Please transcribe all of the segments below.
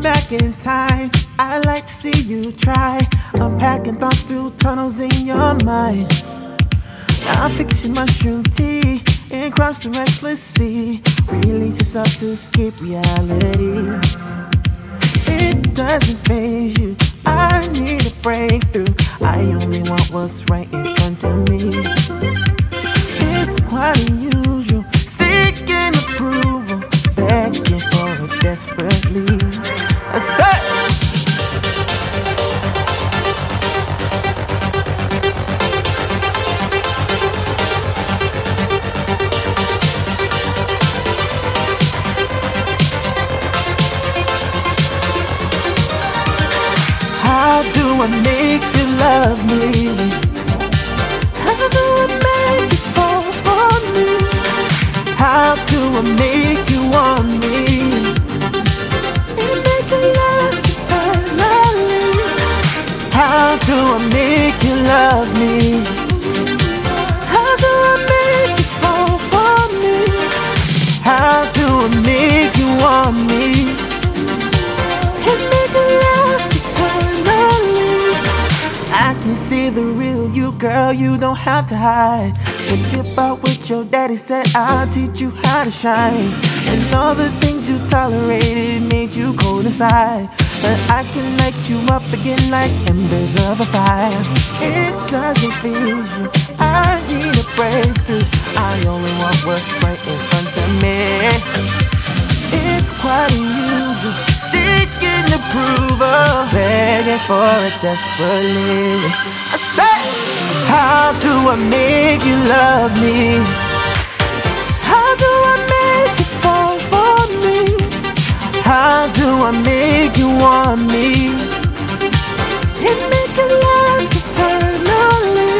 back in time. I like to see you try. Unpacking thoughts through tunnels in your mind. I'm fixing mushroom tea and cross the restless sea. Release yourself to escape reality. It doesn't faze you. I need a breakthrough. I only want what's right in front of me. It's quite unusual, I make you love me? How do I make you fall for me? How do I make you want me? And make you last eternally. How do I make you love me? You, girl. You don't have to hide. Forget about what your daddy said. I'll teach you how to shine. And all the things you tolerated made you cold inside. But I can light you up again like embers of a fire. It doesn't feel you. I need a breakthrough. I only want what's right for it desperately. I say, how do I make you love me? How do I make you fall for me? How do I make you want me? And make it last eternally.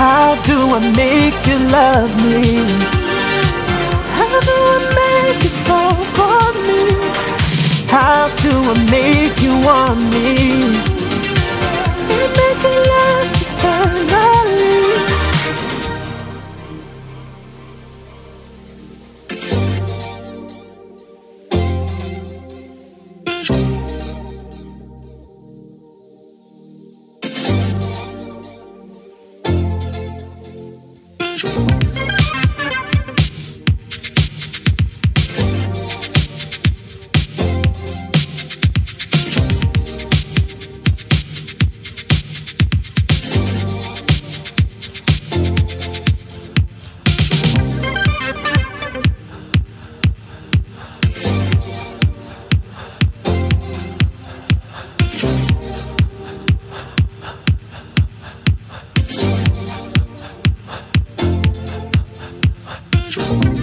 How do I make you love me? How do I make you fall for me? How do I make you want me? And make last eternally. You.